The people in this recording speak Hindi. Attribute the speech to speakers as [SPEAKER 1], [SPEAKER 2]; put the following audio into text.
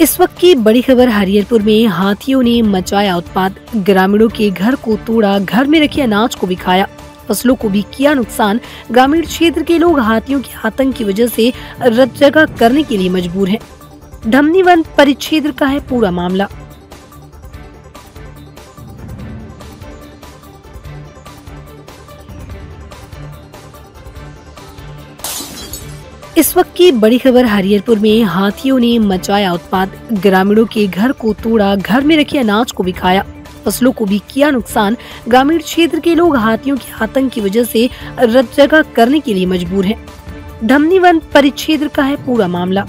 [SPEAKER 1] इस वक्त की बड़ी खबर हरियरपुर में, हाथियों ने मचाया उत्पाद ग्रामीणों के घर को तोड़ा, घर में रखे अनाज को भी खाया। फ़सलों को भी किया नुकसान। ग्रामीण क्षेत्र के लोग हाथियों के आतंक की वजह से रत जगह करने के लिए मजबूर हैं। धमनी वन परिक्षेत्र का है पूरा मामला। इस वक्त की बड़ी खबर हरियरपुर में, हाथियों ने मचाया उत्पाद। ग्रामीणों के घर को तोड़ा, घर में रखे अनाज को भी खाया। फ़सलों को भी किया नुकसान। ग्रामीण क्षेत्र के लोग हाथियों के आतंक की वजह से रद्द जगह करने के लिए मजबूर हैं। धमनी वन परिक्षेत्र का है पूरा मामला।